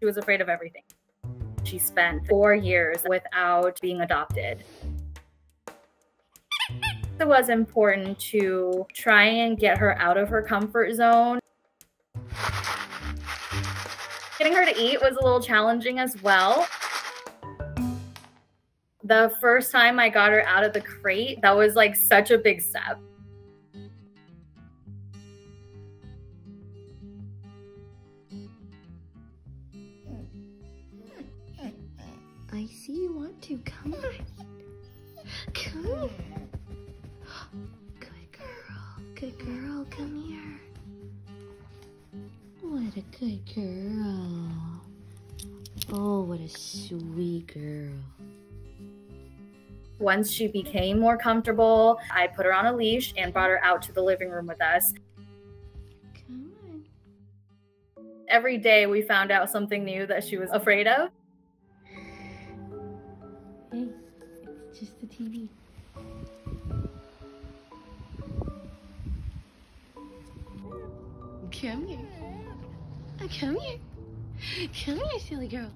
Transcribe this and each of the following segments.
She was afraid of everything. She spent four years without being adopted. It was important to try and get her out of her comfort zone. Getting her to eat was a little challenging as well. The first time I got her out of the crate, that was like such a big step. See you want to. Come on. Come. Good girl. Good girl. Come here. What a good girl. Oh, what a sweet girl. Once she became more comfortable, I put her on a leash and brought her out to the living room with us. Come on. Every day we found out something new that she was afraid of. Hey, it's just the TV. Come here. Oh, come here. Come here, silly girl.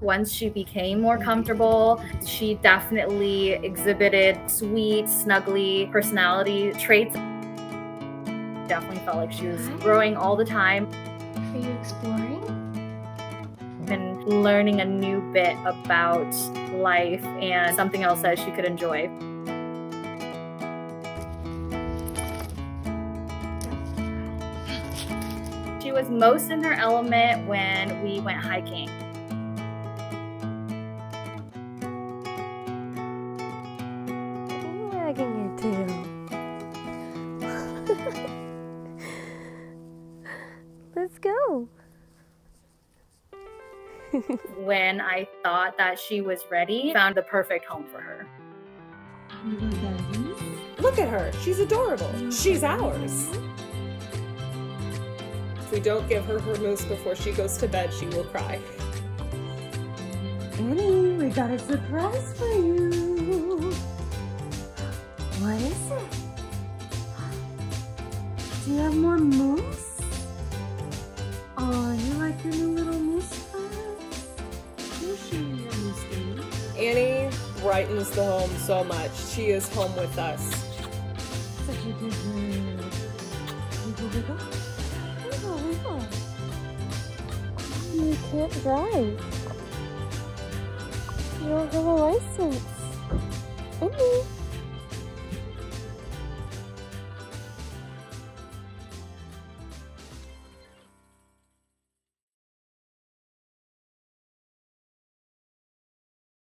Once she became more comfortable, she definitely exhibited sweet, snuggly personality traits. Definitely felt like she was growing all the time Are you exploring? Learning a new bit about life and something else that she could enjoy. She was most in her element when we went hiking. Wagging your tail. Let's When I thought that she was ready, found the perfect home for her. Look at her. She's adorable. She's ours. If we don't give her her moose before she goes to bed, she will cry. Annie, we got a surprise for you. What is it? Do you have more moose? Brightens the home so much. She is home with us. You can't drive. You don't have a license.